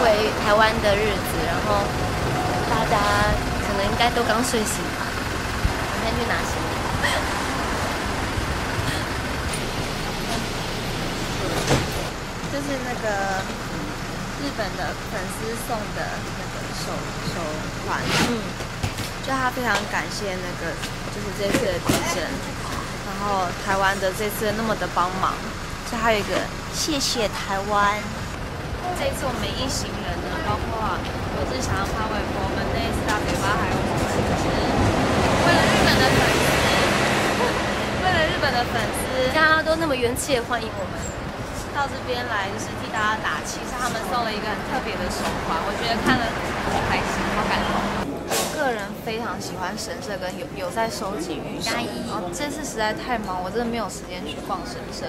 回台湾的日子，然后大家可能应该都刚睡醒吧。明天去拿行李。这是那个日本的粉丝送的那个手手环，嗯，就他非常感谢那个就是这次的地震，然后台湾的这次那么的帮忙，就还有一个谢谢台湾。这一次我们一行人呢，包括我是想要发微博，我们那次大嘴巴，还有我们就是为了日本的粉丝，为了日本的粉丝，大家都那么元气的欢迎我们到这边来，就是替大家打气，是他们送了一个很特别的手环，我觉得看了很开心，好感动。我个人非常喜欢神社，跟有有在收集玉手。然后这次实在太忙，我真的没有时间去逛神社。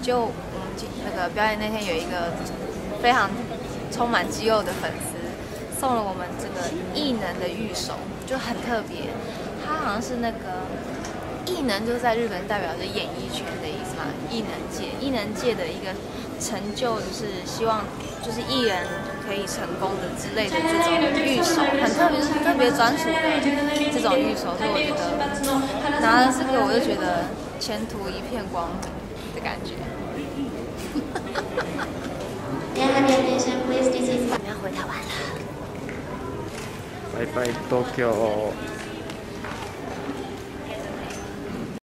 就我们今那个表演那天有一个。非常充满肌肉的粉丝送了我们这个异能的玉手，就很特别。它好像是那个异能，就是在日本代表着演艺圈的意思嘛，异能界，异能界的一个成就，就是希望就是艺人可以成功的之类的这种玉手，很特别，是特别专属的这种玉手，所以我觉得拿了这个，我就觉得前途一片光明的感觉。我们要回台湾了。拜拜，东京。